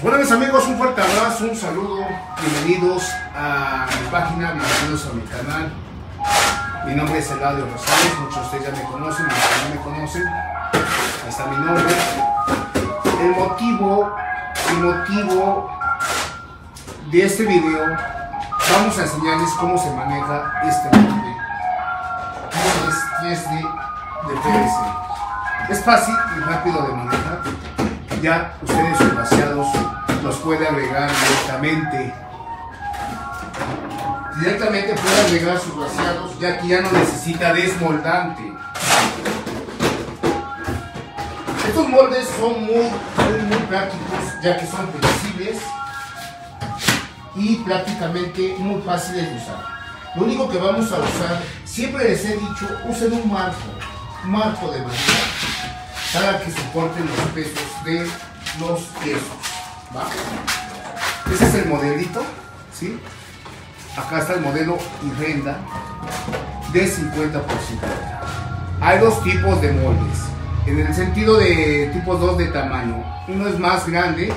Pues bueno mis amigos, un fuerte abrazo, un saludo, bienvenidos a mi página, bienvenidos a mi canal. Mi nombre es Eladio Rosales, muchos de ustedes ya me conocen, muchos no me conocen. Ahí está mi nombre. El motivo, el motivo de este video, vamos a enseñarles cómo se maneja este molde. Y es, de, de PVC. Es fácil y rápido de manejar. Ya ustedes sus vaciados los puede agregar directamente. Directamente puede agregar sus vaciados ya que ya no necesita desmoldante. Estos moldes son muy, muy, muy prácticos ya que son flexibles y prácticamente muy fáciles de usar. Lo único que vamos a usar, siempre les he dicho, usen un marco, marco de madera para que soporten los pesos de los quesos. ¿va? Ese es el modelito, ¿sí? Acá está el modelo Irrenda de 50 por 50. Hay dos tipos de moldes. En el sentido de tipos 2 de tamaño. Uno es más grande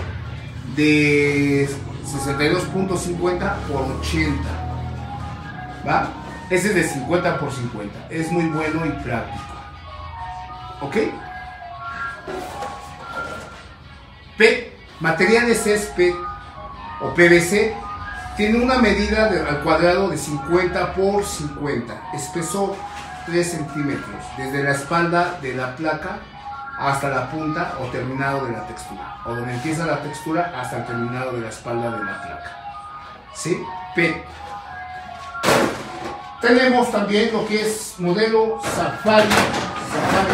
de 62.50 por 80. ¿Va? Ese es de 50 por 50. Es muy bueno y práctico. ¿Ok? P, materiales es P o PVC, tiene una medida de, al cuadrado de 50 por 50, espesor 3 centímetros, desde la espalda de la placa hasta la punta o terminado de la textura, o donde empieza la textura hasta el terminado de la espalda de la placa. ¿Sí? P. Tenemos también lo que es modelo Safari. Safari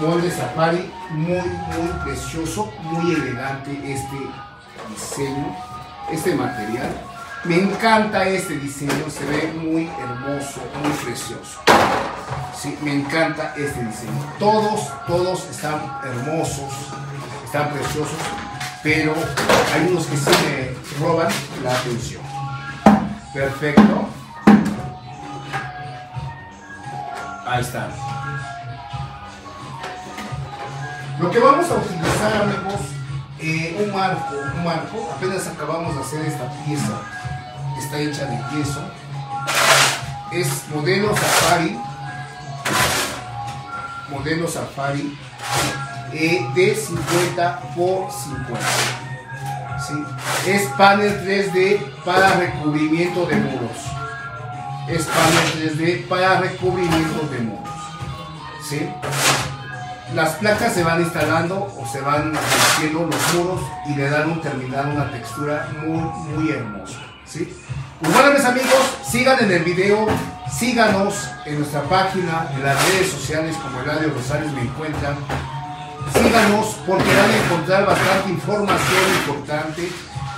molde safari muy muy precioso muy elegante este diseño este material. Me encanta este diseño se ve muy hermoso muy precioso. Sí, me encanta este diseño. Todos todos están hermosos están preciosos pero hay unos que sí me roban la atención. Perfecto. Ahí están lo que vamos a utilizar, amigos, eh, un marco, un marco, apenas acabamos de hacer esta pieza, está hecha de yeso, es modelo Safari, modelo Safari eh, de 50 por 50. ¿sí? Es panel 3D para recubrimiento de muros. Es panel 3D para recubrimiento de muros. ¿sí? Las placas se van instalando o se van haciendo los muros y le dan un terminado, una textura muy, muy hermosa. ¿sí? Pues bueno, mis amigos, sigan en el video, síganos en nuestra página, en las redes sociales como Eladio Rosales me encuentran. Síganos porque van a encontrar bastante información importante,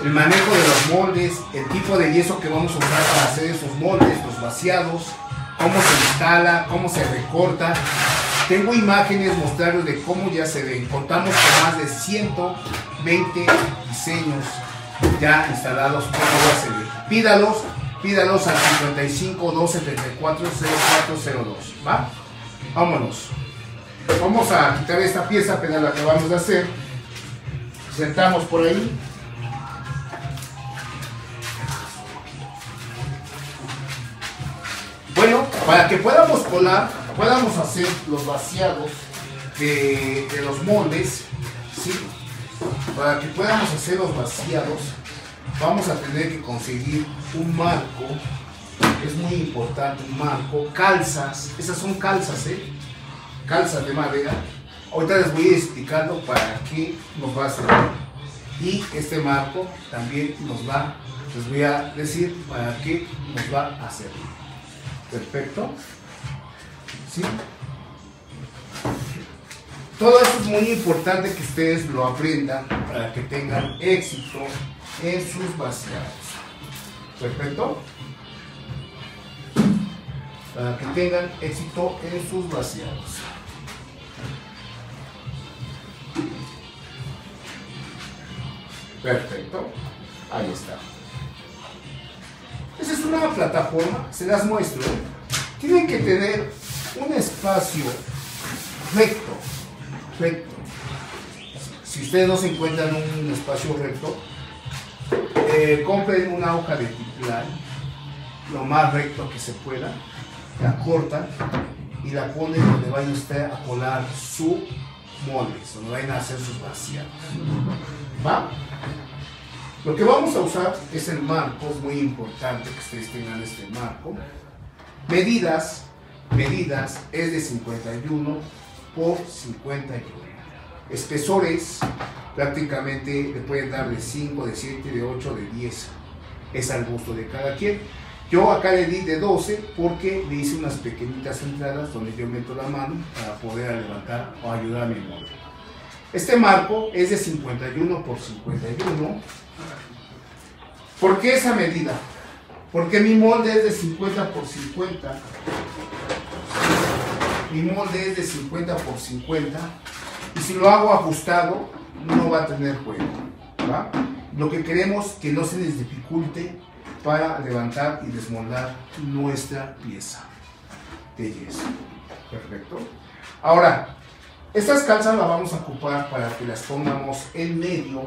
el manejo de los moldes, el tipo de yeso que vamos a usar para hacer esos moldes, los vaciados, cómo se instala, cómo se recorta, tengo imágenes mostrarles de cómo ya se ven. Contamos con más de 120 diseños ya instalados cómo ya se ven. Pídalos, pídalos al 55 12 34 0402. ¿Va? Vámonos. Vamos a quitar esta pieza, apenas la acabamos de hacer. Sentamos por ahí. Bueno, para que podamos colar, podamos hacer los vaciados de, los moldes, ¿sí? para que podamos hacer los vaciados, vamos a tener que conseguir un marco, es muy importante un marco, calzas, esas son calzas, ¿eh? calzas de madera. Ahorita les voy explicando para qué nos va a servir. Y este marco también nos va, les voy a decir para qué nos va a servir. Perfecto. ¿Sí? Todo esto es muy importante que ustedes lo aprendan para que tengan éxito en sus vaciados. Perfecto. Para que tengan éxito en sus vaciados. Perfecto. Ahí está. Esa es una plataforma, se las muestro. Tienen que tener un espacio recto, recto. si ustedes no se encuentran en un espacio recto, eh, compren una hoja de tiplán, lo más recto que se pueda, la cortan y la ponen donde vaya usted a colar su molde, donde vayan a hacer sus vaciados. ¿Va? Lo que vamos a usar es el marco, es muy importante que ustedes tengan este marco. Medidas, medidas es de 51 por 51. Espesores prácticamente le pueden dar de 5, de 7, de 8, de 10. Es al gusto de cada quien. Yo acá le di de 12 porque le hice unas pequeñitas entradas donde yo meto la mano para poder levantar o ayudar a mi molde. Este marco es de 51 por 51. ¿Por qué esa medida? Porque mi molde es de 50 por 50. Mi molde es de 50 por 50. Y si lo hago ajustado, no va a tener juego. Lo que queremos que no se les dificulte para levantar y desmoldar nuestra pieza de yeso. Perfecto. Ahora, estas calzas las vamos a ocupar para que las pongamos en medio,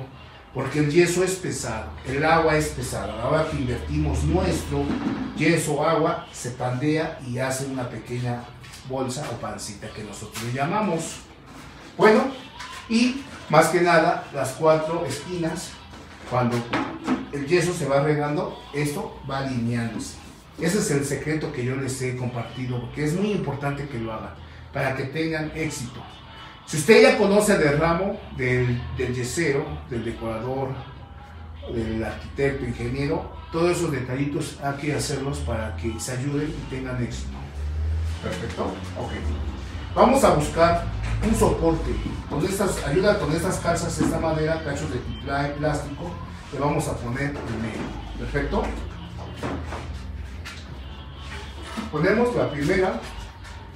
porque el yeso es pesado, el agua es pesada. Ahora que invertimos nuestro yeso agua, se pandea y hace una pequeña bolsa o pancita que nosotros llamamos. Bueno, y más que nada, las cuatro esquinas, cuando el yeso se va regando, esto va alineándose. Ese es el secreto que yo les he compartido, porque es muy importante que lo hagan, para que tengan éxito. Si usted ya conoce el ramo del, del yesero, del decorador, del arquitecto, ingeniero, todos esos detallitos hay que hacerlos para que se ayuden y tengan éxito. Perfecto. Ok. Vamos a buscar un soporte. Con estas, ayuda con estas calzas, esta madera, cachos de plástico, le vamos a poner en medio. Perfecto. Ponemos la primera,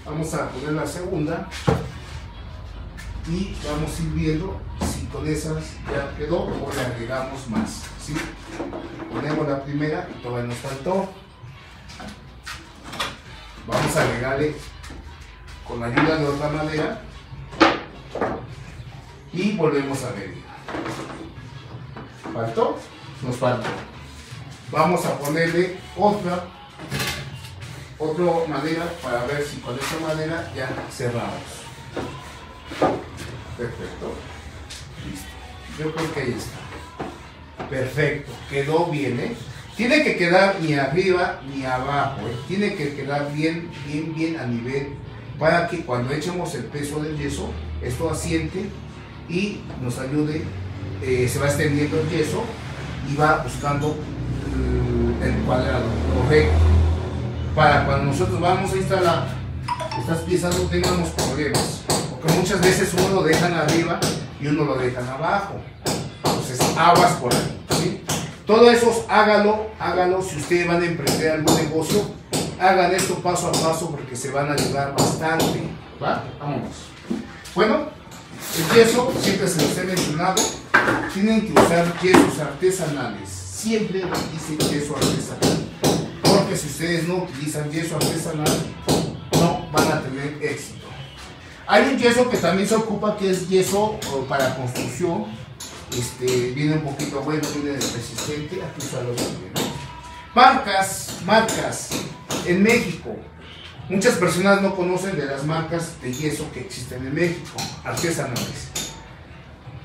vamos a poner la segunda y vamos a ir viendo si con esas ya quedó o le agregamos más. ¿sí? Ponemos la primera y todavía nos faltó. Vamos a agregarle con la ayuda de otra madera y volvemos a medir. ¿Faltó? Nos faltó. Vamos a ponerle otra, otra madera para ver si con esta madera ya cerramos. Perfecto. Listo. Yo creo que ahí está. Perfecto. Quedó bien, ¿eh? Tiene que quedar ni arriba ni abajo, ¿eh? Tiene que quedar bien, bien, bien a nivel para que cuando echemos el peso del yeso, esto asiente y nos ayude, eh, se va extendiendo el yeso y va buscando el, cuadrado correcto. Para cuando nosotros vamos a instalar estas piezas no tengamos problemas, porque muchas veces uno lo dejan arriba y uno lo dejan abajo. Entonces, aguas por ahí. ¿sí? Todo eso hágalo, hágalo si ustedes van a emprender algún negocio, hagan esto paso a paso porque se van a ayudar bastante. ¿Va? Vámonos. Bueno, el yeso, siempre se los he mencionado, tienen que usar yesos artesanales. Siempre utilicen yeso artesanal. Porque si ustedes no utilizan yeso artesanal, no van a tener éxito. Hay un yeso que también se ocupa, que es yeso para construcción. Este, viene un poquito bueno, viene resistente. Aquí usarlo también. Marcas, marcas. En México, Muchas personas no conocen de las marcas de yeso que existen en México, artesanales.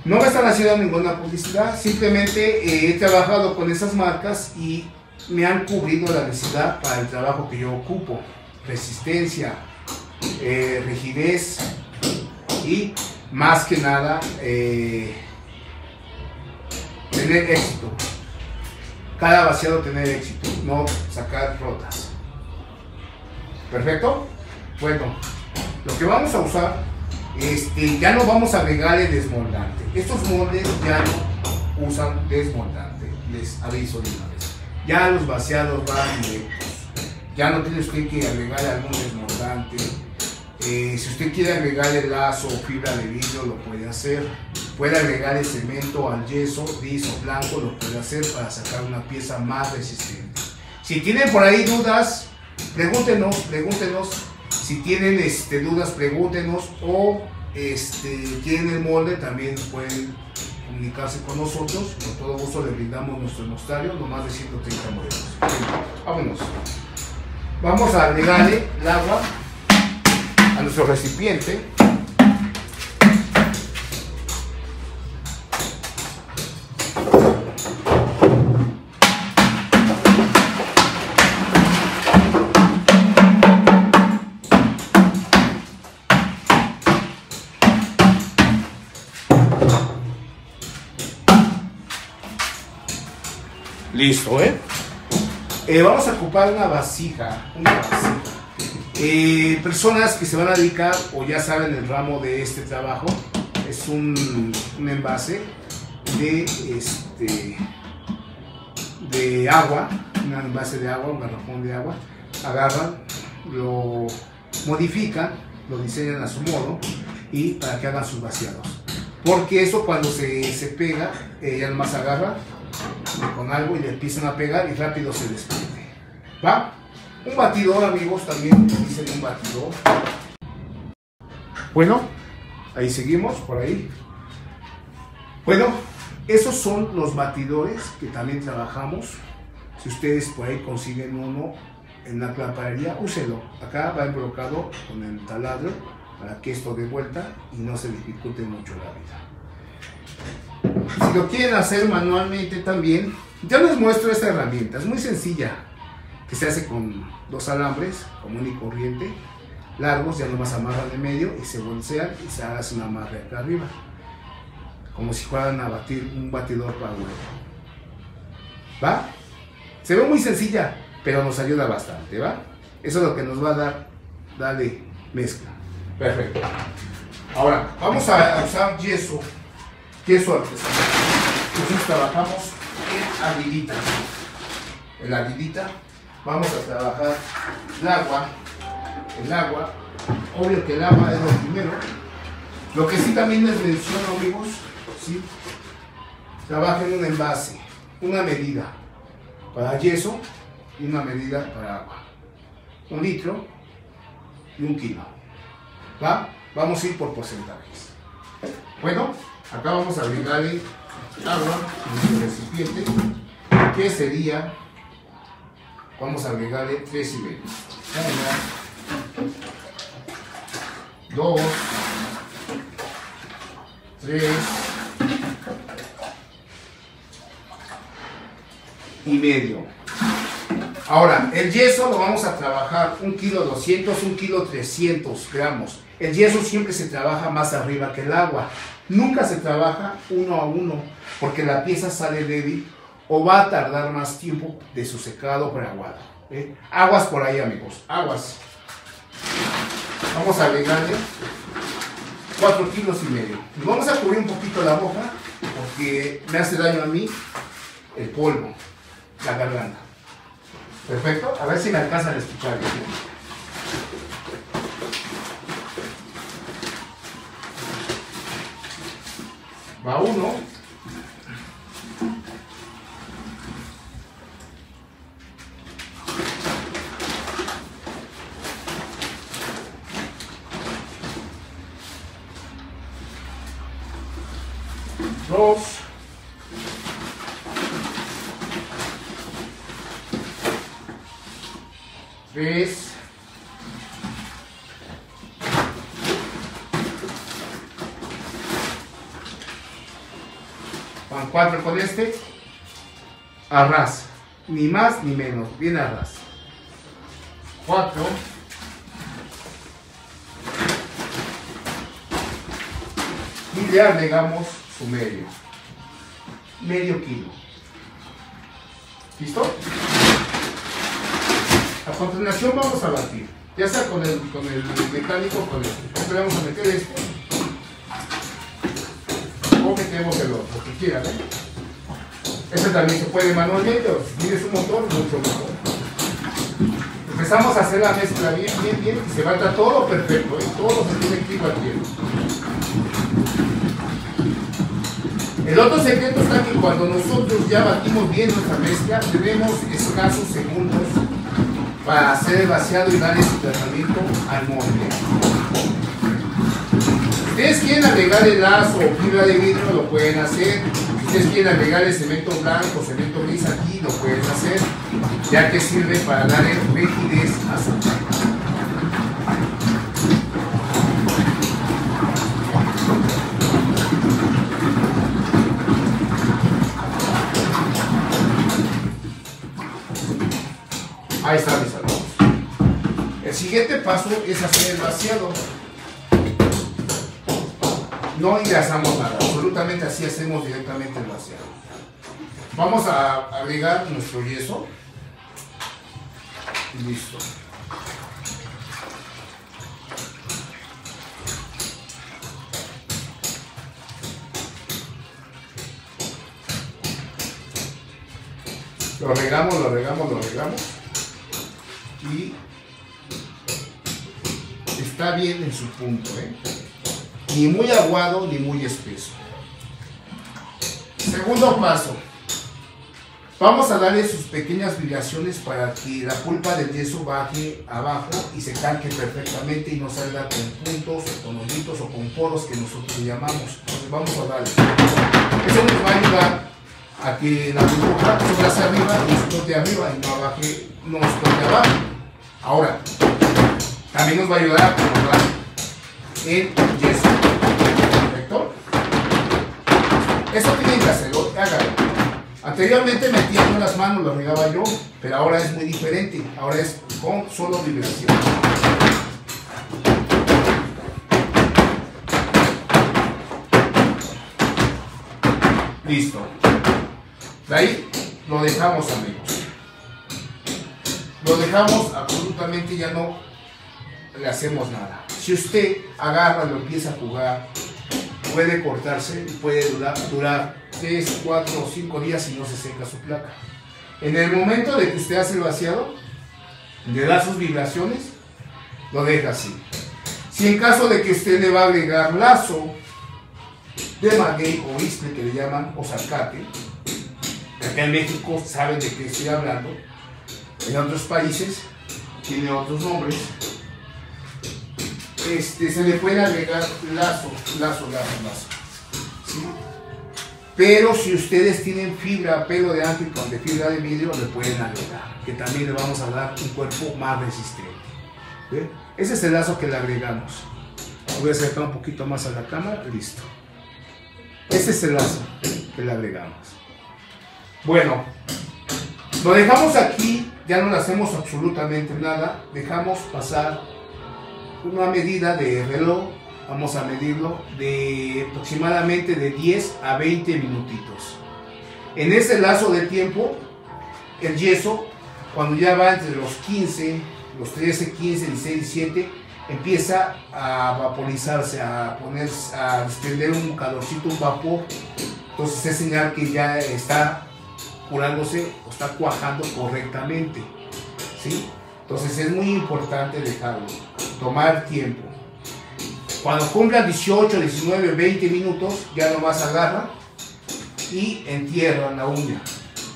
No me están haciendo ninguna publicidad, simplemente eh, he trabajado con esas marcas y me han cubrido la necesidad para el trabajo que yo ocupo. Resistencia, eh, rigidez y más que nada eh, tener éxito. Cada vaciado tener éxito, no sacar rotas. ¿Perfecto? Bueno, lo que vamos a usar, este, ya no vamos a agregar el desmoldante. Estos moldes ya no usan desmoldante, les aviso de una vez. Ya los vaciados van directos. Ya no tiene usted que agregar algún desmoldante. Eh, si usted quiere agregar el lazo o fibra de vidrio, lo puede hacer. Puede agregar el cemento al yeso, liso, blanco, lo puede hacer para sacar una pieza más resistente. Si tienen por ahí dudas, Pregúntenos, pregúntenos. Si tienen este, dudas, pregúntenos. O este, quieren el molde, también pueden comunicarse con nosotros. Con todo gusto le brindamos nuestro nostario, no más de 130 modelos. Vámonos. Vamos a agregarle el agua a nuestro recipiente. Listo, ¿eh? ¿eh? Vamos a ocupar una vasija. Eh, personas que se van a dedicar o ya saben el ramo de este trabajo, es un, un envase de, este, de agua, un envase de agua, un garrafón de agua. Agarran, lo modifican, lo diseñan a su modo y para que hagan sus vaciados. Porque eso cuando se, se pega, eh, ya nomás agarra con algo y le empiezan a pegar y rápido se desprende. ¿Va? Un batidor, amigos, también dicen un batidor. Bueno, ahí seguimos, por ahí. Bueno, esos son los batidores que también trabajamos. Si ustedes por ahí consiguen uno en la clamparería, úselo. Acá va colocado con el taladro para que esto dé vuelta y no se dificulte mucho la vida. Si lo quieren hacer manualmente también, ya les muestro esta herramienta. Es muy sencilla, que se hace con dos alambres común y corriente, largos, ya nomás amarran de medio y se bolsean y se hace una amarre acá arriba. Como si fueran a batir un batidor para huevo. ¿Va? Se ve muy sencilla, pero nos ayuda bastante, ¿va? Eso es lo que nos va a dar, dale mezcla. Perfecto. Ahora, vamos a usar yeso queso artesanal. Nosotros trabajamos en aguilita. En la aguilita vamos a trabajar el agua. El agua, obvio que el agua es lo primero. Lo que sí también les menciono, amigos, ¿sí? trabajen un envase, una medida para yeso y una medida para agua. Un litro y un kilo. ¿Va? Vamos a ir por porcentajes. Bueno, Acá vamos a agregarle agua en el recipiente, que sería, vamos a agregarle 3 y medio. Una, dos, tres y medio. Ahora, el yeso lo vamos a trabajar un kilo 200, un kilo 300 gramos. El yeso siempre se trabaja más arriba que el agua. Nunca se trabaja uno a uno porque la pieza sale débil o va a tardar más tiempo de su secado preaguado. ¿eh? Aguas por ahí, amigos. Aguas. Vamos a agregarle 4 kilos y medio. vamos a cubrir un poquito la boca porque me hace daño a mí el polvo, la garganta. Perfecto. A ver si me alcanzan a escuchar bien. Va uno. Dos. Tres. Van 4 con este. Arras. Ni más ni menos. Bien arras. 4. Y le agregamos su medio. Medio kilo. ¿Listo? A continuación vamos a batir. Ya sea con el, con el mecánico con el. vamos a meter este otro, que quieran. ¿eh? Este también se puede manualmente, o si tienes un motor, mucho mejor. Empezamos a hacer la mezcla bien, bien, bien, y se bata todo perfecto, ¿eh? todo se tiene que ir batiendo. El otro secreto está que cuando nosotros ya batimos bien nuestra mezcla, tenemos escasos segundos para hacer el vaciado y darle su tratamiento al molde quieren agregar el lazo o fibra de vidrio, lo pueden hacer. Si ustedes quieren agregar el cemento blanco, cemento gris aquí, lo pueden hacer, ya que sirve para darle rigidez a su plancha. Ahí está, mis alumnos. El siguiente paso es hacer el vaciado. No engrasamos nada, absolutamente así hacemos directamente el vaciado. Vamos a agregar nuestro yeso. Listo. Lo regamos, lo regamos, lo regamos. Y está bien en su punto, ¿eh? Ni muy aguado ni muy espeso. Segundo paso. Vamos a darle sus pequeñas vibraciones para que la pulpa del yeso baje abajo y se calque perfectamente y no salga con puntos o con hoyitos o con poros que nosotros llamamos. Entonces vamos a darle. Eso nos va a ayudar a que la burbuja suba hacia arriba y explote arriba y no baje, no explote abajo. Ahora, también nos va a ayudar a colocar el yeso. ¿Perfecto? Eso tienen que hacerlo, háganlo. Anteriormente metiendo las manos, lo regaba yo, pero ahora es muy diferente. Ahora es con solo vibración. Listo. De ahí lo dejamos, amigos. Lo dejamos absolutamente, ya no le hacemos nada. Si usted agarra, lo empieza a jugar, puede cortarse y puede durar, durar 3, 4 o 5 días si no se seca su placa. En el momento de que usted hace el vaciado, le da sus vibraciones, lo deja así. Si en caso de que usted le va a agregar lazo de maguey o isle que le llaman o zacate, acá en México saben de qué estoy hablando, en otros países tiene otros nombres, este, se le puede agregar lazo, lazo, lazo, lazo. Pero si ustedes tienen fibra, pelo de ángel con de fibra de vidrio, le pueden agregar, que también le vamos a dar un cuerpo más resistente. Ese es el lazo que le agregamos. Voy a acercar un poquito más a la cámara, listo. Ese es el lazo que le agregamos. Bueno, lo dejamos aquí, ya no le hacemos absolutamente nada, dejamos pasar una medida de reloj, vamos a medirlo, de aproximadamente de 10 a 20 minutitos. En ese lazo de tiempo, el yeso, cuando ya va entre los 15, los 13, 15, 16, 17, empieza a vaporizarse, a poner, a desprender un calorcito, un vapor. Entonces es señal que ya está curándose o está cuajando correctamente. ¿sí? Entonces es muy importante dejarlo, tomar tiempo. Cuando cumpla 18, 19, 20 minutos, ya nomás agarra y entierra la uña.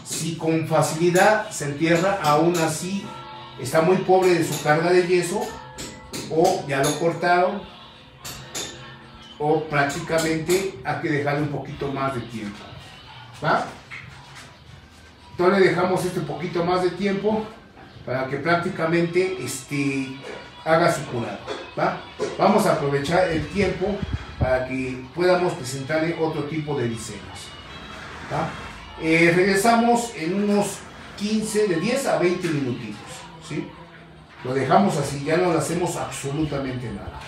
Si con facilidad se entierra, aún así está muy pobre de su carga de yeso, o ya lo cortaron, o prácticamente hay que dejarle un poquito más de tiempo. ¿Va? Entonces le dejamos este poquito más de tiempo para que prácticamente este, haga su curado. ¿va? Vamos a aprovechar el tiempo para que podamos presentarle otro tipo de diseños. ¿va? Eh, regresamos en unos 15, de 10 a 20 minutitos. ¿sí? Lo dejamos así, ya no le hacemos absolutamente nada.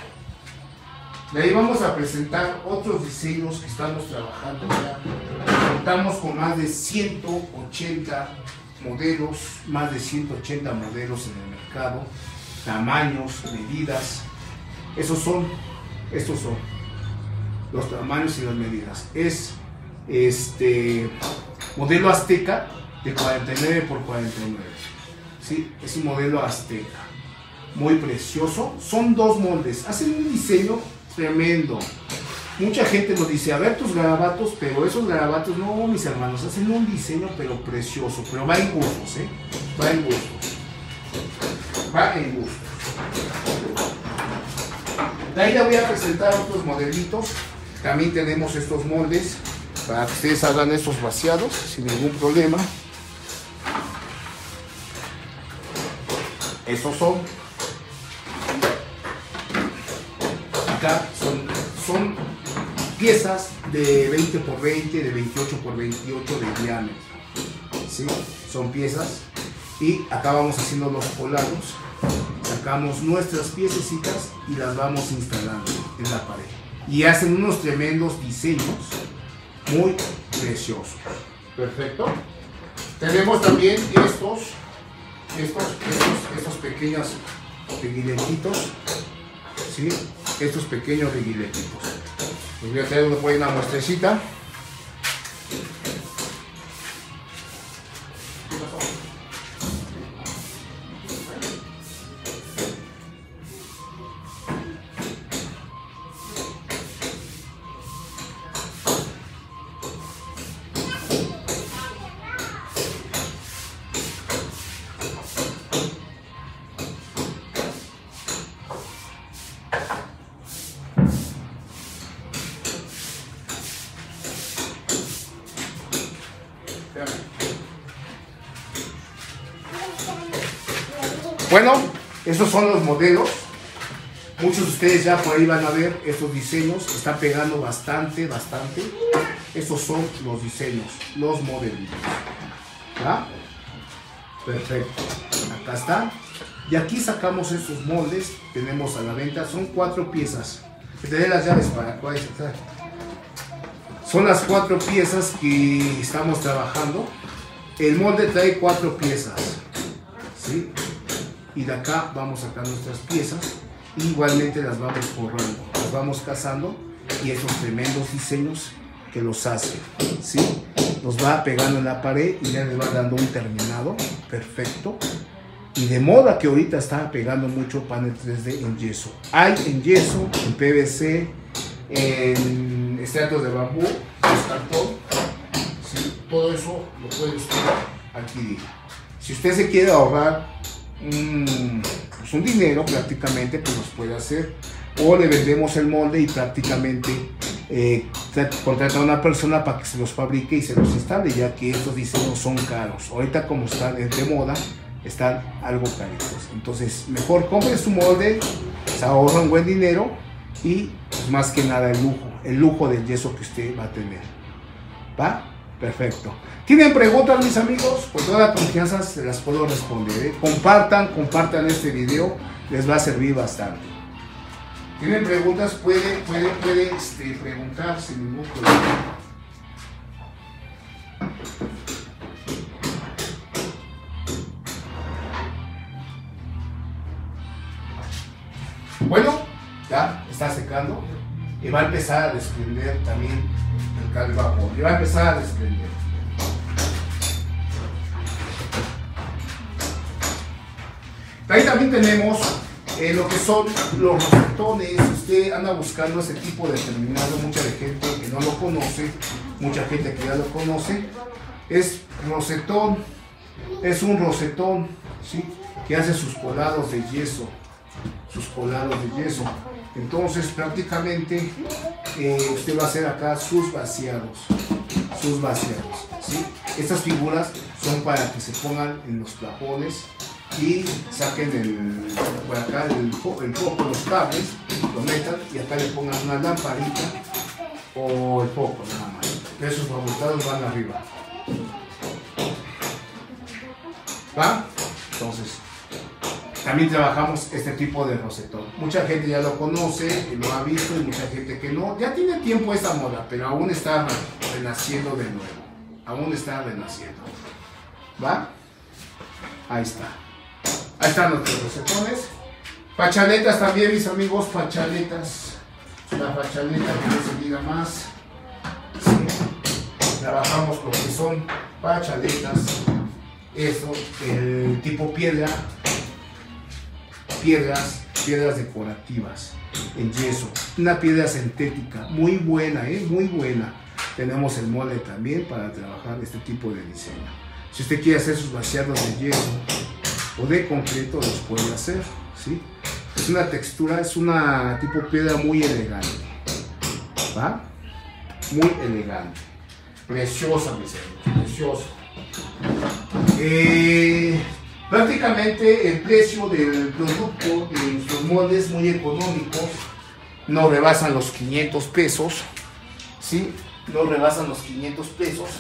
De ahí vamos a presentar otros diseños que estamos trabajando ya. Contamos con más de 180 modelos, más de 180 modelos en el mercado, tamaños, medidas. Esos son, estos son los tamaños y las medidas. Es este modelo azteca de 49 por 49. ¿sí? Es un modelo azteca. Muy precioso. Son dos moldes. Hacen un diseño tremendo. Mucha gente nos dice, a ver tus garabatos, pero esos garabatos, no, mis hermanos, hacen un diseño pero precioso, pero va en gustos, ¿eh? Va en. En gustos. De ahí le voy a presentar otros modelitos. También tenemos estos moldes para que ustedes hagan estos vaciados sin ningún problema. Estos son. Acá son, son piezas de 20 por 20, de 28 por 28 de diámetro. ¿Sí? Son piezas. Y acá vamos haciendo los colados. Sacamos nuestras piececitas y las vamos instalando en la pared. Y hacen unos tremendos diseños muy preciosos. Perfecto. Tenemos también estos, estos, estos, estos pequeños reguiletitos. ¿sí? Estos pequeños reguiletitos. Voy a traer una muestrecita. Estos son los modelos. Muchos de ustedes ya por ahí van a ver estos diseños. Está pegando bastante, bastante. Estos son los diseños, los modelitos. ¿Ya? Perfecto. Acá está. Y aquí sacamos estos moldes. Tenemos a la venta. Son cuatro piezas. Te las llaves para cuáles Son las cuatro piezas que estamos trabajando. El molde trae cuatro piezas. ¿Sí? Y de acá vamos a sacar nuestras piezas igualmente las vamos forrando, las vamos cazando y esos tremendos diseños que los hace, ¿sí? Los va pegando en la pared y ya les va dando un terminado perfecto. Y de moda que ahorita está pegando mucho panel 3D en yeso. Hay en yeso, en PVC, en estratos de bambú, cartón. ¿sí? Todo eso lo puede usted adquirir. Si usted se quiere ahorrar un, pues un dinero prácticamente, pues nos puede hacer. O le vendemos el molde y prácticamente eh, contrata a una persona para que se los fabrique y se los instale, ya que estos diseños son caros. Ahorita como están de moda, están algo caritos. Entonces, mejor compre su molde, se ahorra un buen dinero y pues, más que nada el lujo, el lujo del yeso que usted va a tener. Perfecto. ¿Tienen preguntas, mis amigos? Con toda confianza se las puedo responder. ¿eh? Compartan, compartan este video, les va a servir bastante. ¿Tienen preguntas? Puede, puede, puede este, preguntar sin ningún problema. Bueno, ya está secando y va a empezar a desprender también el vapor y va a empezar a desprender. Ahí también tenemos eh, lo que son los rosetones. Si usted anda buscando ese tipo de terminado, mucha gente que no lo conoce, mucha gente que ya lo conoce, es rosetón. Es un rosetón, ¿sí? Que hace sus colados de yeso. Sus colados de yeso. Entonces prácticamente eh, usted va a hacer acá sus vaciados, sus vaciados. ¿sí? Estas figuras son para que se pongan en los plafones y saquen el, por acá el, el foco, los cables, lo metan y acá le pongan una lamparita o el foco nada más. Esos fabricados van arriba. ¿Va? Entonces, también trabajamos este tipo de rosetón. Mucha gente ya lo conoce, lo ha visto y mucha gente que no. Ya tiene tiempo esa moda, pero aún está renaciendo de nuevo. Aún está renaciendo. ¿Va? Ahí está. Ahí están nuestros rosetones. Pachaletas también, mis amigos, pachaletas. La pachaleta que no se diga más. Trabajamos con que son pachaletas. Eso, el tipo piedra, piedras, piedras decorativas en yeso. Una piedra sintética, muy buena, ¿eh? muy buena. Tenemos el molde también para trabajar este tipo de diseño. Si usted quiere hacer sus vaciados de yeso o de concreto, los puede hacer. ¿sí? Es una textura, es una tipo piedra muy elegante. ¿Va? Muy elegante. Preciosa, mis amigos, preciosa. Eh, prácticamente el precio del producto de nuestros moldes muy económicos no rebasan los 500 pesos. ¿Sí? No rebasan los 500 pesos.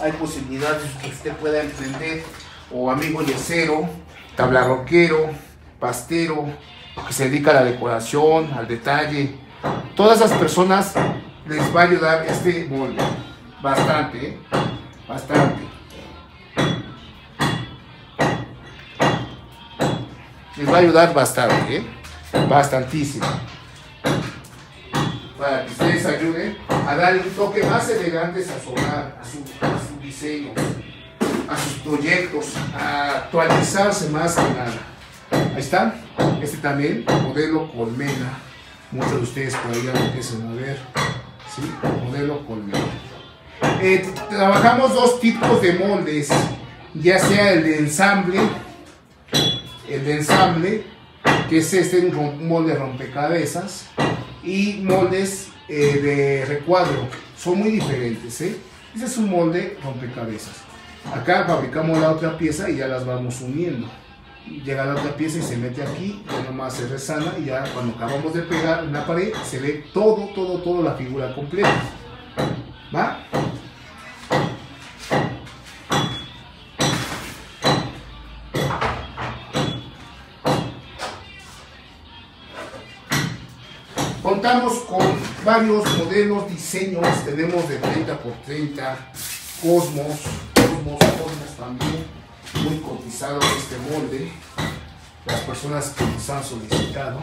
Hay posibilidades que usted pueda emprender o amigo yesero, tablarroquero, pastero, que se dedica a la decoración, al detalle. Todas esas personas les va a ayudar este molde. Bastante, ¿eh? Bastante. Les va a ayudar bastante, ¿eh? Bastantísimo. Para que ustedes ayuden a darle un toque más elegante a su hogar, a su, a su diseño, a sus proyectos, a actualizarse más que nada. Ahí está. Este también, modelo colmena. Muchos de ustedes por ahí lo empiezan a ver. ¿sí? Modelo colmena. Eh, trabajamos dos tipos de moldes, ya sea el de ensamble, el de ensamble, que es este molde rompecabezas, y moldes eh, de recuadro. Son muy diferentes. ¿eh? Este es un molde rompecabezas. Acá fabricamos la otra pieza y ya las vamos uniendo. Llega la otra pieza y se mete aquí, ya nomás se resana y ya cuando acabamos de pegar en la pared se ve todo, todo, todo la figura completa. ¿Va? Varios modelos, diseños, tenemos de 30 por 30, Cosmos, Cosmos, Cosmos también, muy cotizado este molde. Las personas que nos han solicitado,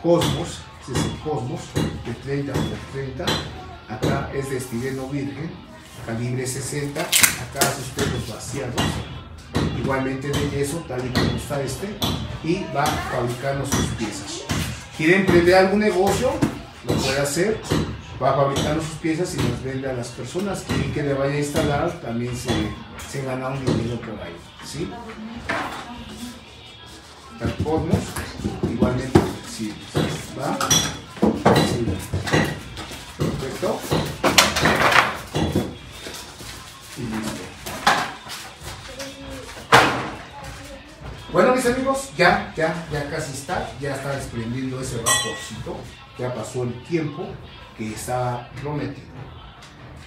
Cosmos, este es el Cosmos, de 30 por 30, acá es de estileno virgen, calibre 60, acá hace usted los vaciados, igualmente de yeso, tal y como está este, y va fabricando sus piezas quiere emprender algún negocio, lo puede hacer, va fabricando sus piezas y las vende a las personas. Y que le vaya a instalar también se, se gana un dinero por ahí. ¿sí? El Cosmos, igualmente, sí, ¿va? Sí. Perfecto. Y listo. Bueno, mis amigos, ya, ya, ya casi está, ya está desprendiendo ese vaporcito, ya pasó el tiempo que estaba prometido.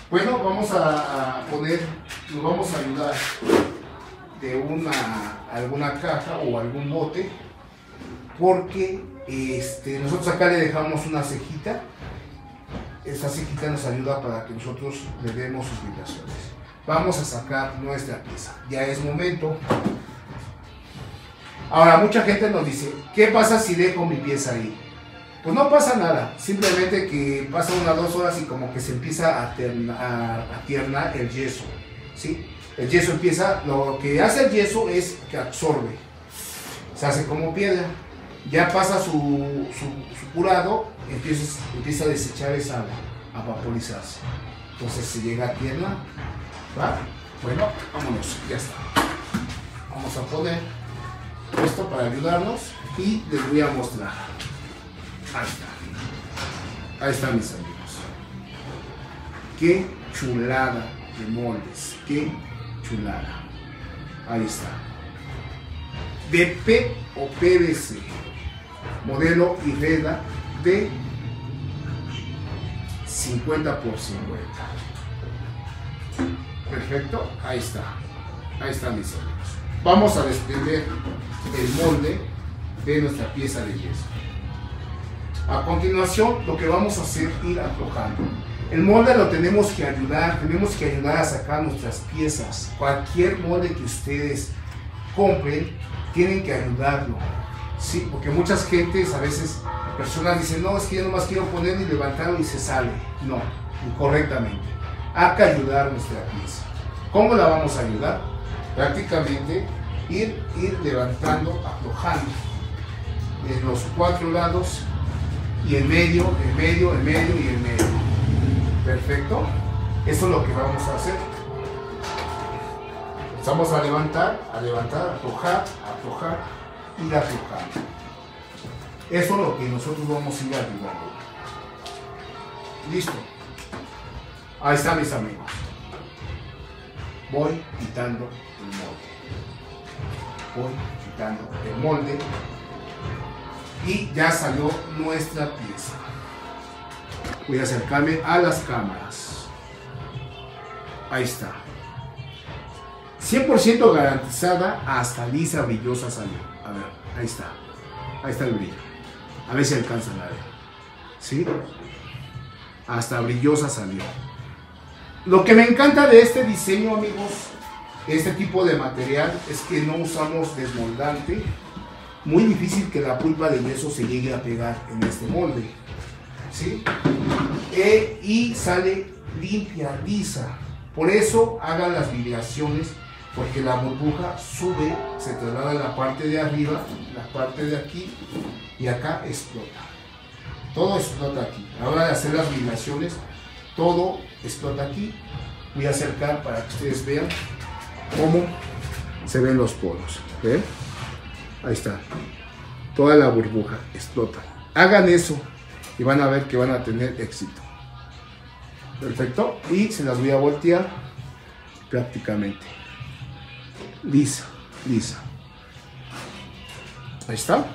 Bueno, vamos a, poner, nos vamos a ayudar de una, alguna caja o algún bote, porque este, nosotros acá le dejamos una cejita, esta cejita nos ayuda para que nosotros le demos sus vibraciones. Vamos a sacar nuestra pieza, ya es momento. Ahora, mucha gente nos dice, ¿qué pasa si dejo mi pieza ahí? Pues no pasa nada, simplemente que pasa unas dos horas y como que se empieza a, tiernar el yeso, ¿sí? El yeso empieza, lo que hace el yeso es que absorbe, se hace como piedra, ya pasa su, su, su curado, empieza, empieza a desechar esa agua, a vaporizarse. Entonces se llega a tierna, ¿va? Bueno, vámonos, ya está. Vamos a poner esto para ayudarnos y les voy a mostrar. Ahí está. Ahí están mis amigos. Qué chulada de moldes. Qué chulada. Ahí está. De P o PVC. Modelo Ireda de 50 por 50. Perfecto. Ahí está. Ahí están mis amigos. Vamos a desprender el molde de nuestra pieza de yeso. A continuación, lo que vamos a hacer ir aflojando. El molde lo tenemos que ayudar, tenemos que ayudar a sacar nuestras piezas. Cualquier molde que ustedes compren, tienen que ayudarlo. Sí, porque muchas gentes, a veces, personas dicen, no, es que yo nomás quiero poner y levantarlo y se sale. No, incorrectamente. Hay que ayudar nuestra pieza. ¿Cómo la vamos a ayudar? Prácticamente ir, ir levantando, aflojando en los cuatro lados y en medio, en medio, en medio y en medio. Perfecto. Eso es lo que vamos a hacer. Vamos a levantar, a levantar, a aflojar, a aflojar y aflojar. Eso es lo que nosotros vamos a ir ayudando. Listo. Ahí está, mis amigos. Voy quitando el molde. Voy quitando el molde. Y ya salió nuestra pieza. Voy a acercarme a las cámaras. Ahí está. 100% garantizada hasta lisa brillosa salió. A ver, ahí está. Ahí está el brillo. A ver si alcanzan a ver. ¿Sí? Hasta brillosa salió. Lo que me encanta de este diseño, amigos, este tipo de material, es que no usamos desmoldante. Muy difícil que la pulpa de yeso se llegue a pegar en este molde. ¿Sí? E, y sale limpia, lisa. Por eso hagan las vibraciones, porque la burbuja sube, se traslada a la parte de arriba, la parte de aquí, y acá explota. Todo explota aquí. Ahora de hacer las vibraciones, todo explota aquí. Voy a acercar para que ustedes vean cómo se ven los polos. ¿Ven? Ahí está. Toda la burbuja explota. Hagan eso y van a ver que van a tener éxito. Perfecto. Y se las voy a voltear prácticamente. Lisa, lisa. Ahí está.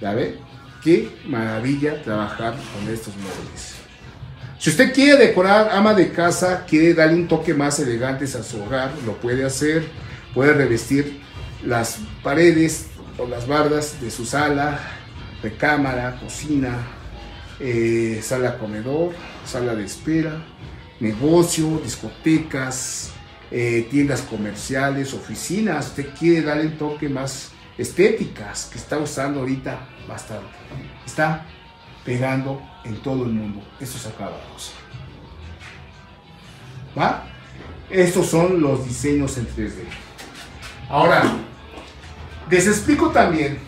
¿Ya ve? Qué maravilla trabajar con estos moldes. Si usted quiere decorar ama de casa, quiere darle un toque más elegante a su hogar, lo puede hacer. Puede revestir las paredes o las bardas de su sala, recámara, cocina, eh, sala comedor, sala de espera, negocio, discotecas, eh, tiendas comerciales, oficinas. Usted quiere darle un toque más estéticas que está usando ahorita bastante. Está pegando en todo el mundo estos acabados. ¿Va? Estos son los diseños en 3D. Ahora, les explico también,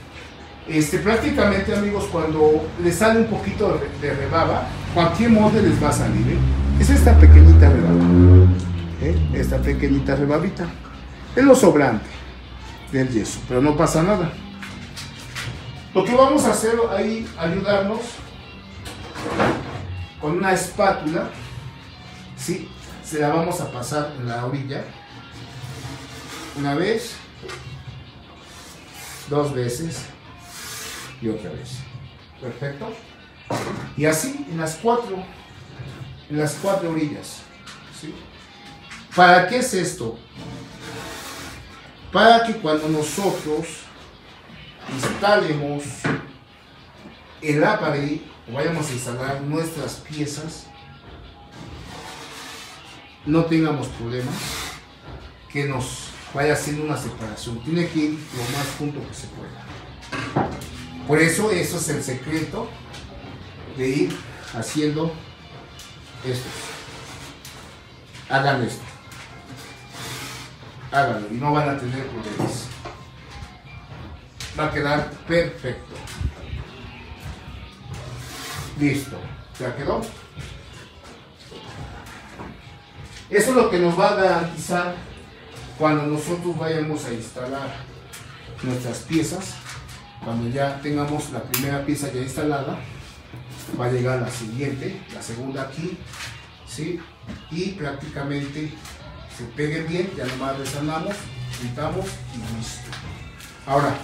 este, prácticamente amigos, cuando les sale un poquito de, rebaba, cualquier molde les va a salir. ¿eh? Es esta pequeñita rebaba. ¿eh? Esta pequeñita rebabita. Es lo sobrante del yeso, pero no pasa nada. Lo que vamos a hacer ahí, ayudarnos con una espátula, ¿sí? se la vamos a pasar en la orilla, una vez, dos veces y otra vez. Perfecto. Y así en las cuatro, en las cuatro orillas. ¿sí? ¿Para qué es esto? Para que cuando nosotros instalemos en la pared o vayamos a instalar nuestras piezas, no tengamos problemas, que nos vaya haciendo una separación. Tiene que ir lo más junto que se pueda. Por eso, eso es el secreto de ir haciendo esto. Hagan esto. Háganlo y no van a tener problemas. Va a quedar perfecto. Listo. ¿Ya quedó? Eso es lo que nos va a garantizar cuando nosotros vayamos a instalar nuestras piezas. Cuando ya tengamos la primera pieza ya instalada, va a llegar la siguiente, la segunda aquí, ¿sí? Y prácticamente se pegue bien, ya nomás resanamos, pintamos y listo. Ahora,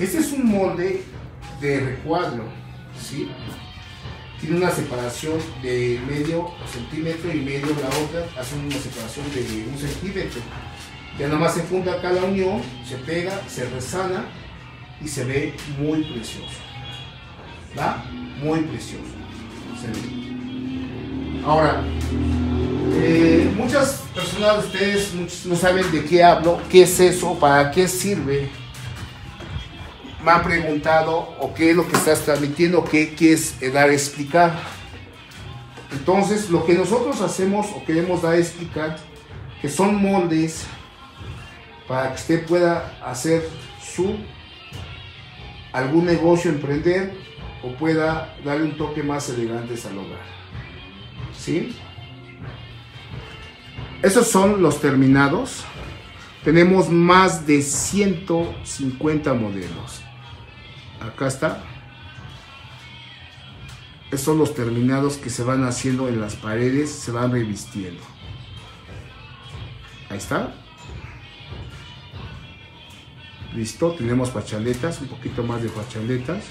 este es un molde de recuadro, ¿sí? Tiene una separación de medio centímetro y medio la otra, hace una separación de un centímetro. Ya nada más se funda acá la unión, se pega, se resana y se ve muy precioso. ¿Va? Muy precioso. Se ve. Ahora, eh, muchas personas de ustedes muchos no saben de qué hablo, qué es eso, para qué sirve. Me han preguntado o qué es lo que estás transmitiendo, qué quieres dar a explicar. Entonces, lo que nosotros hacemos o queremos dar a explicar, que son moldes para que usted pueda hacer su algún negocio, emprender o pueda darle un toque más elegante al hogar. ¿Sí? Esos son los terminados. Tenemos más de 150 modelos. Acá está Estos son los terminados que se van haciendo en las paredes, se van revistiendo. Ahí está. Listo, tenemos fachaletas, un poquito más de fachaletas.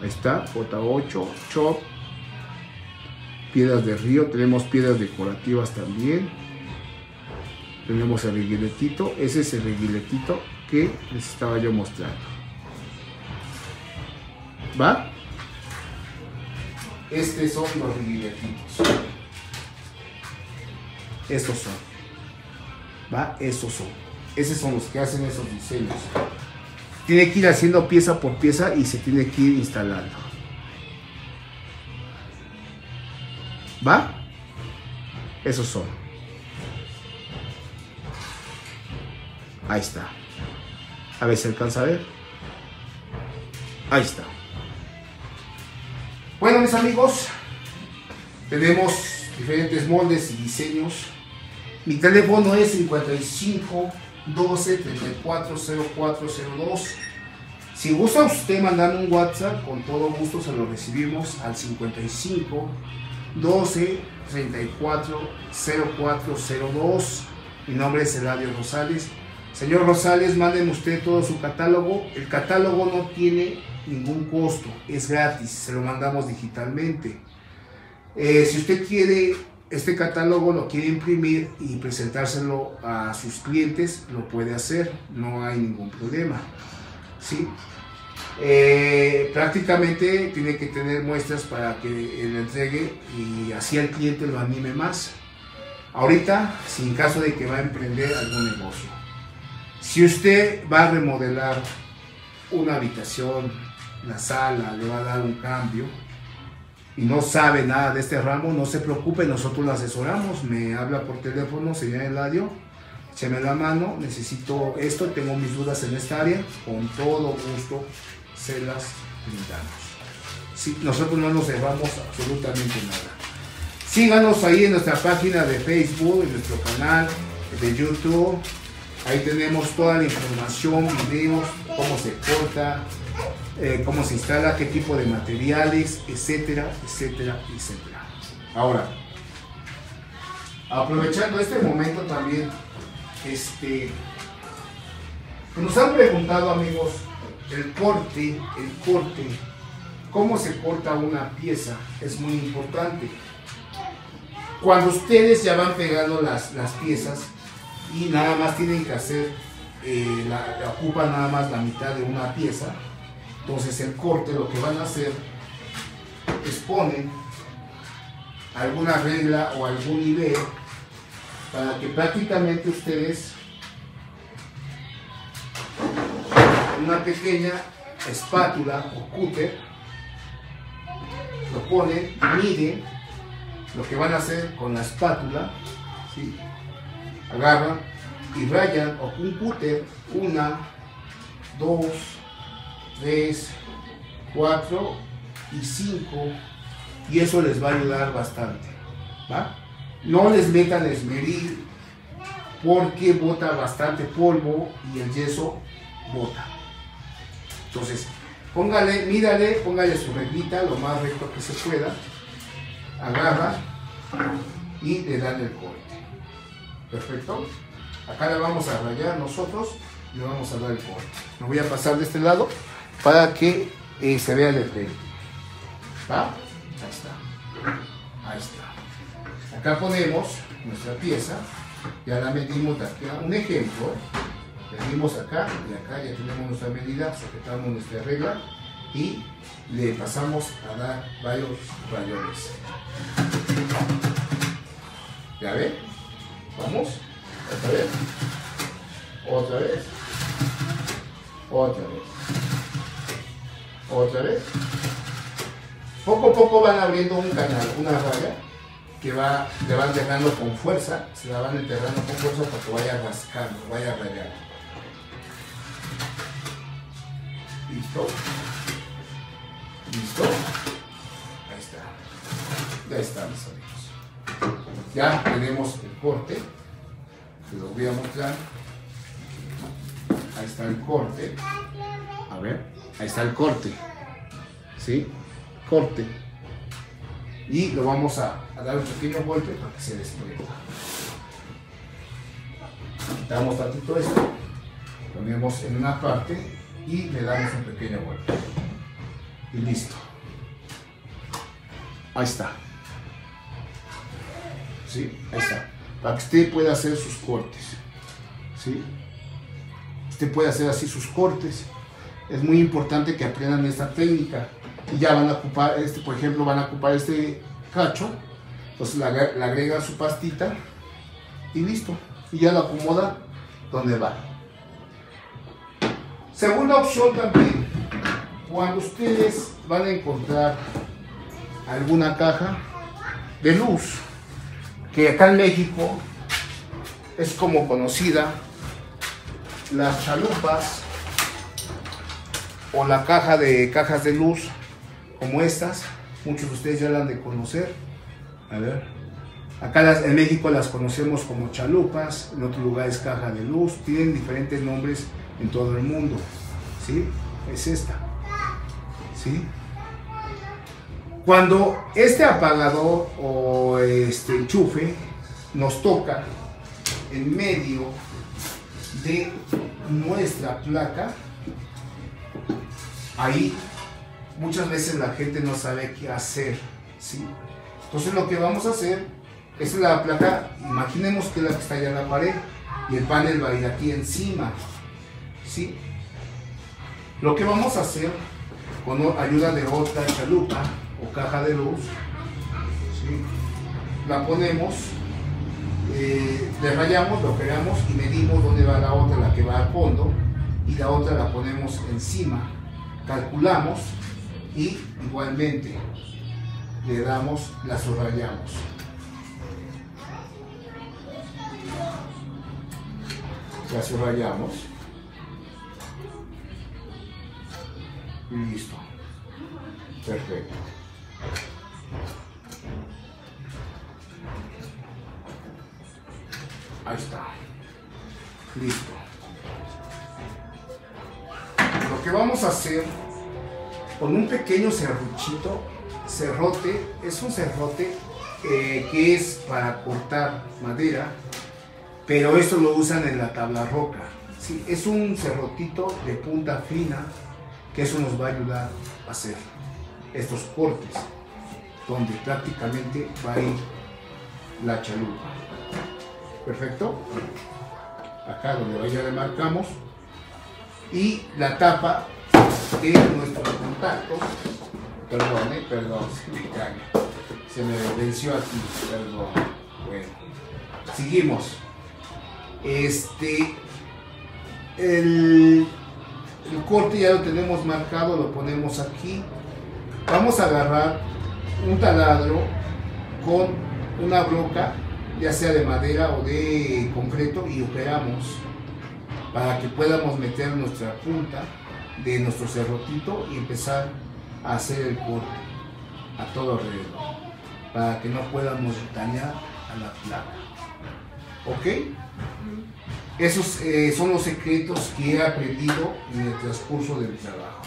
Ahí está, J8, chop, piedras de río, tenemos piedras decorativas también. Tenemos el reguiletito, ese es el reguiletito que les estaba yo mostrando. ¿Va? Estos son los reguiletitos. Estos son. ¿Va? Estos son. Esos son los que hacen esos diseños. Tiene que ir haciendo pieza por pieza y se tiene que ir instalando. ¿Va? Esos son. Ahí está. A ver si alcanza a ver. Ahí está. Bueno, mis amigos, tenemos diferentes moldes y diseños. Mi teléfono es 55 12 34 0402. Si gusta usted mandar un WhatsApp, con todo gusto se lo recibimos al 55 12 34 0402. Mi nombre es Eladio Rosales. Señor Rosales, manden usted todo su catálogo. El catálogo no tiene ningún costo, es gratis, se lo mandamos digitalmente. Eh, si usted quiere este catálogo, lo quiere imprimir y presentárselo a sus clientes, lo puede hacer, no hay ningún problema. ¿sí? Eh, prácticamente tiene que tener muestras para que le entregue y así el cliente lo anime más. Ahorita, sin caso de que va a emprender algún negocio. Si usted va a remodelar una habitación, la sala, le va a dar un cambio y no sabe nada de este ramo, no se preocupe, nosotros lo asesoramos. Me habla por teléfono, señor Eladio, écheme la mano, necesito esto, tengo mis dudas en esta área, con todo gusto se las brindamos. nosotros no nos llevamos absolutamente nada. Síganos ahí en nuestra página de Facebook, en nuestro canal de YouTube. Ahí tenemos toda la información, videos, cómo se corta, eh, cómo se instala, qué tipo de materiales, etcétera, etcétera, etcétera. Ahora, aprovechando este momento también, este, nos han preguntado amigos, el corte, el corte, cómo se corta una pieza es muy importante. Cuando ustedes ya van pegando las, las piezas y nada más tienen que hacer, eh, la, ocupan nada más la mitad de una pieza, entonces el corte lo que van a hacer es ponen alguna regla o algún nivel para que prácticamente ustedes una pequeña espátula o cúter, lo ponen, miden lo que van a hacer con la espátula, agarran y rayan o un cúter, una, dos, tres, cuatro y cinco, y eso les va a ayudar bastante. No les metan esmeril porque bota bastante polvo y el yeso bota. Entonces, póngale, mírale, póngale su reglita lo más recto que se pueda, agarra y le dan el corte. Perfecto. Acá le vamos a rayar nosotros y le vamos a dar el corte. Me voy a pasar de este lado para que eh, se vea el frente. ¿Va? Ahí está. Ahí está. Acá ponemos nuestra pieza. Ya la medimos de aquí. Un ejemplo venimos acá y acá ya tenemos nuestra medida, sujetamos nuestra regla y le pasamos a dar varios rayones. ¿Ya ven? Vamos, otra vez, otra vez, otra vez, otra vez. Poco a poco van abriendo un canal, una raya que va, le van dejando con fuerza, se la van enterrando con fuerza para que vaya rascando, vaya rayando. Listo. Listo. Ahí está. Ya está, mis amigos. Ya tenemos el corte. Se los voy a mostrar. Ahí está el corte. A ver, ahí está el corte. ¿Sí? corte y lo vamos a, dar un pequeño golpe para que se desprenda. Quitamos tantito esto, ponemos en una parte y le damos un pequeño golpe. Y listo. Ahí está. ¿Sí? Ahí está. Para que usted pueda hacer sus cortes. ¿Sí? Usted puede hacer así sus cortes. Es muy importante que aprendan esta técnica. Y ya van a ocupar, este, por ejemplo, van a ocupar este cacho. Entonces le agrega su pastita y listo. Y ya lo acomoda donde va. Segunda opción también, cuando ustedes van a encontrar alguna caja de luz, que acá en México es como conocida las chalupas o la caja de cajas de luz como estas, muchos de ustedes ya la han de conocer. A ver, acá en México las conocemos como chalupas, en otros lugares caja de luz, tienen diferentes nombres en todo el mundo. ¿Sí? Es esta. ¿Sí? Cuando este apagador o este enchufe nos toca en medio de nuestra placa, ahí muchas veces la gente no sabe qué hacer. ¿sí? Entonces lo que vamos a hacer es la placa, imaginemos que la que está allá en la pared y el panel va a ir aquí encima. ¿sí? Lo que vamos a hacer con ayuda de otra chalupa o caja de luz, la ponemos, eh, le rayamos, lo pegamos y medimos dónde va la otra, la que va al fondo, y la otra la ponemos encima, calculamos y igualmente le damos, la subrayamos. La subrayamos. Y listo. Perfecto. Ahí está. Listo. Lo que vamos a hacer con un pequeño serruchito, cerrote, es un cerrote eh, que es para cortar madera, pero eso lo usan en la tabla roca. Sí, es un cerrotito de punta fina que eso nos va a ayudar a hacer estos cortes, donde prácticamente va a ir la chalupa. Perfecto. Acá donde vaya le marcamos. Y la tapa de nuestro contacto. Perdón, perdón, se me cae. Se me venció aquí, perdón. Bueno, seguimos. Este, el, el corte ya lo tenemos marcado, lo ponemos aquí vamos a agarrar un taladro con una broca, ya sea de madera o de concreto, y operamos para que podamos meter nuestra punta de nuestro cerrotito y empezar a hacer el corte a todo alrededor, para que no podamos dañar a la placa. ¿Ok? Esos eh, son los secretos que he aprendido en el transcurso del trabajo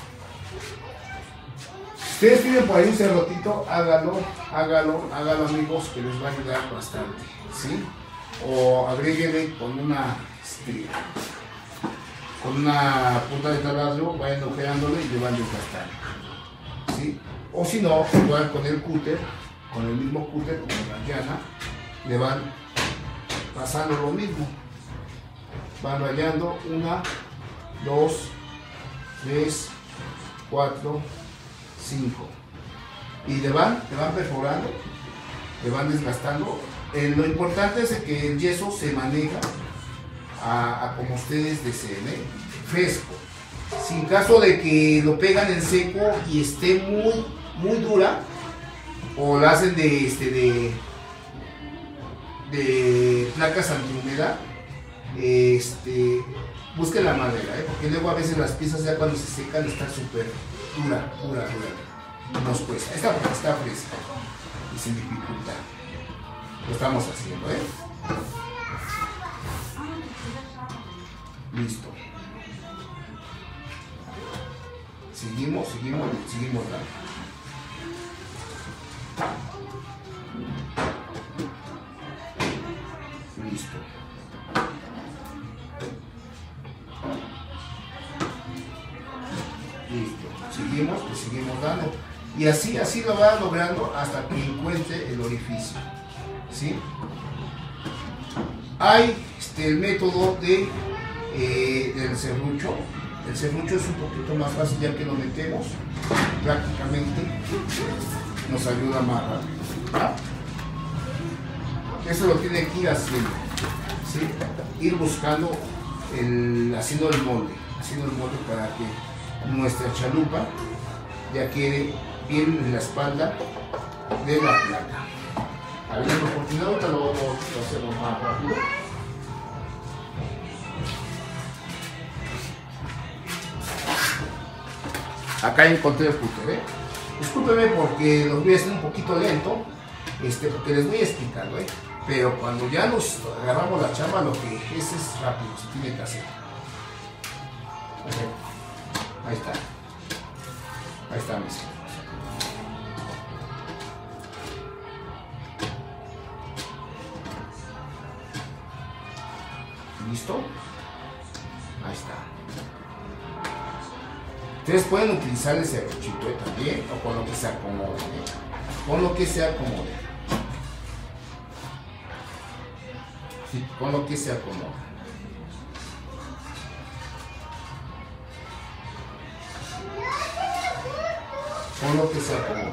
ustedes piden por ahí un cerrotito, hágalo, hágalo, hágalo amigos, que les va a ayudar bastante, ¿sí? O agréguenle con una, este, con una punta de taladro, vayan ojeándole y le van desgastando, ¿sí? O si no, igual con el cúter, con el mismo cúter, como la llana, le van pasando lo mismo. Van rayando una, dos, tres, cuatro, 5. Y le van, le van perforando, le van desgastando. Eh, lo importante es que el yeso se maneja a, como ustedes deseen, ¿eh? fresco. Sin caso de que lo pegan en seco y esté muy, muy dura, o la hacen de, este, de, de placas antihumedad, este, busquen la madera, ¿eh? porque luego a veces las piezas ya cuando se secan están súper dura, dura, dura. Nos cuesta. Esta porque está fresca y sin dificultad. Lo estamos haciendo, ¿eh? Listo. Seguimos, seguimos, seguimos dando. Listo. Listo. Seguimos, pues seguimos dando. Y así, así lo va logrando hasta que encuentre el orificio. ¿Sí? Hay este, el método de, eh, del serrucho. El serrucho es un poquito más fácil ya que lo metemos prácticamente nos ayuda más rápido. Eso lo tiene que ir haciendo. Ir buscando, el, haciendo el molde, haciendo el molde para que nuestra chalupa ya quede bien en la espalda de la placa. Habiendo oportunidad, ahorita lo, lo, lo hacemos más rápido. Acá encontré el ¿eh? Discúlpeme porque los voy a hacer un poquito lento, este, porque les voy explicando, ¿eh? Pero cuando ya nos agarramos la chamba, lo que es es rápido, se tiene que hacer. Ahí está. Ahí está, mis. ¿Listo? Ustedes pueden utilizar ese cuchito también o con lo que se acomode. ¿eh? Con lo que se acomode. Sí, con lo que se acomoda. Con lo que se acomode.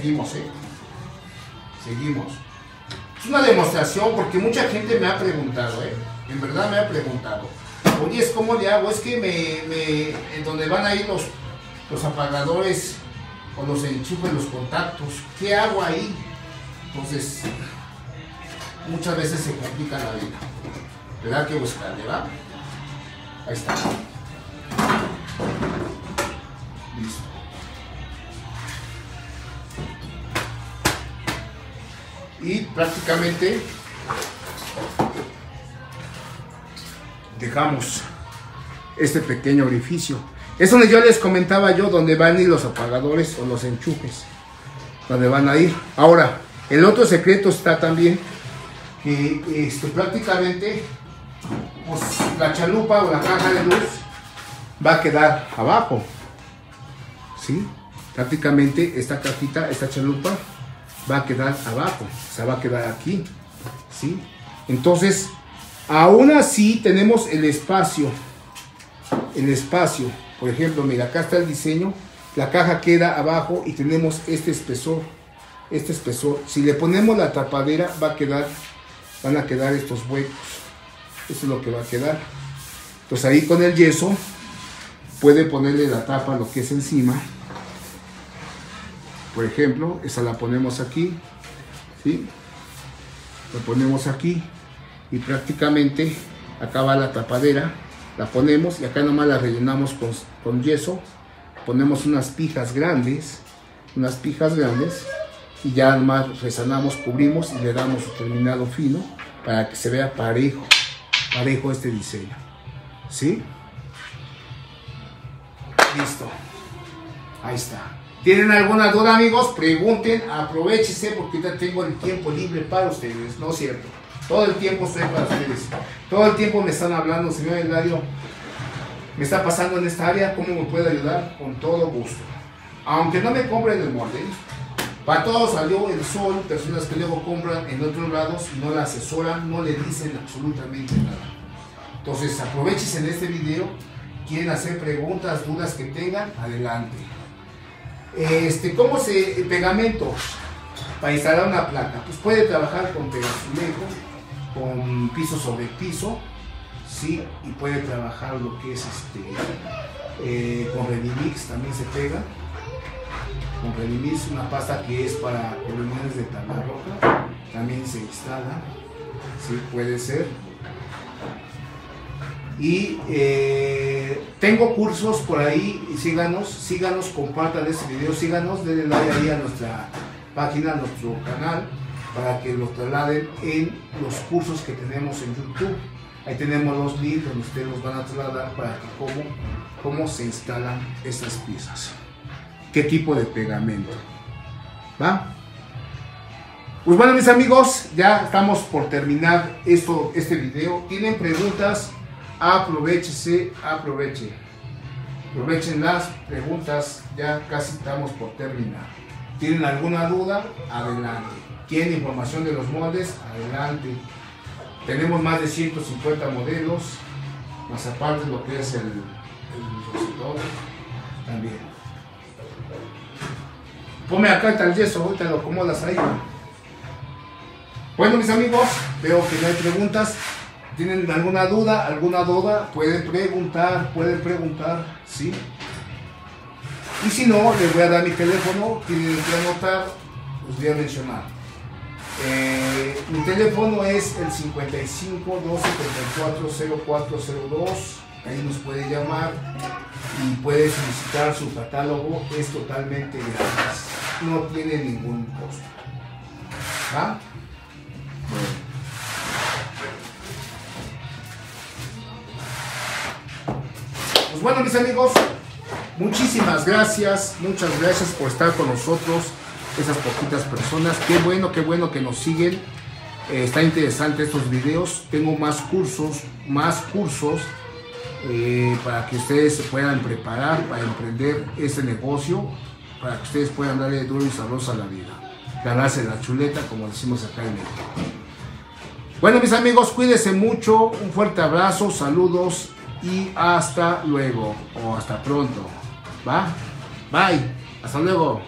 Seguimos, ¿eh? Seguimos. Es una demostración porque mucha gente me ha preguntado, ¿eh? En verdad me ha preguntado. Oye, ¿cómo le hago? Es que me, me en donde van a ir los, los apagadores o los enchufes, los contactos, ¿qué hago ahí? Entonces, muchas veces se complica la vida. ¿Verdad que buscarle, va? Ahí está. Listo. Prácticamente dejamos este pequeño orificio. Es donde yo les comentaba yo, donde van a ir los apagadores o los enchufes, donde van a ir. Ahora, el otro secreto está también que este, prácticamente pues, la chalupa o la caja de luz va a quedar abajo. ¿Sí? Prácticamente esta cajita, esta chalupa va a quedar abajo, o sea, va a quedar aquí, ¿sí? Entonces, aún así tenemos el espacio, el espacio, por ejemplo, mira, acá está el diseño, la caja queda abajo y tenemos este espesor, este espesor. Si le ponemos la tapadera, va a quedar, van a quedar estos huecos, eso es lo que va a quedar. Entonces ahí con el yeso, puede ponerle la tapa lo que es encima, por ejemplo, esa la ponemos aquí, ¿sí? La ponemos aquí y prácticamente acá va la tapadera, la ponemos y acá nomás la rellenamos con, con yeso, ponemos unas pijas grandes, unas pijas grandes y ya nomás resanamos, cubrimos y le damos su terminado fino para que se vea parejo, parejo este diseño, ¿sí? Listo, ahí está. ¿Tienen alguna duda, amigos? Pregunten, aprovechese porque ya tengo el tiempo libre para ustedes, ¿no es cierto? Todo el tiempo estoy para ustedes. Todo el tiempo me están hablando, señor Eladio, me está pasando en esta área, ¿cómo me puede ayudar? Con todo gusto. Aunque no me compren el molde, para todos salió el sol, personas que luego compran en otros lados y no la asesoran, no le dicen absolutamente nada. Entonces, aprovechen en este video, quieren hacer preguntas, dudas que tengan, adelante. Este, ¿Cómo se pegamento para instalar una placa? Pues puede trabajar con pegazulejo, con piso sobre piso, sí, y puede trabajar lo que es este eh, con Redimix también se pega. Con Redimix, una pasta que es para reuniones de tabla roja, también se instala. Sí, puede ser. Y eh, tengo cursos por ahí, síganos, síganos, compartan este video, síganos, denle like ahí a nuestra página, a nuestro canal, para que los trasladen en los cursos que tenemos en YouTube. Ahí tenemos los links donde ustedes nos van a trasladar para que cómo, cómo se instalan estas piezas. Qué tipo de pegamento. ¿Va? Pues bueno mis amigos, ya estamos por terminar esto, este video. ¿Tienen preguntas? Aprovechese, aproveche. Aprovechen las preguntas, ya casi estamos por terminar. ¿Tienen alguna duda? Adelante. ¿Quieren información de los moldes? Adelante. Tenemos más de 150 modelos, más aparte lo que es el, el también. Ponme acá el yeso, ahorita lo acomodas ahí. Bueno mis amigos, veo que no hay preguntas tienen alguna duda, alguna duda, pueden preguntar, pueden preguntar, ¿sí? Y si no, les voy a dar mi teléfono, tienen que anotar, los voy a mencionar. Eh, mi teléfono es el 55 12 34 0402. Ahí nos puede llamar y puede solicitar su catálogo. Es totalmente gratis. No tiene ningún costo. ¿Va? Bueno. Pues bueno, mis amigos, muchísimas gracias, muchas gracias por estar con nosotros, esas poquitas personas. Qué bueno, qué bueno que nos siguen. Eh, está interesante estos videos. Tengo más cursos, más cursos eh, para que ustedes se puedan preparar para emprender este negocio, para que ustedes puedan darle duro y sabroso a la vida. Ganarse la chuleta, como decimos acá en México. Bueno, mis amigos, cuídense mucho. Un fuerte abrazo, saludos y hasta luego o hasta pronto. ¿Va? Bye. Hasta luego.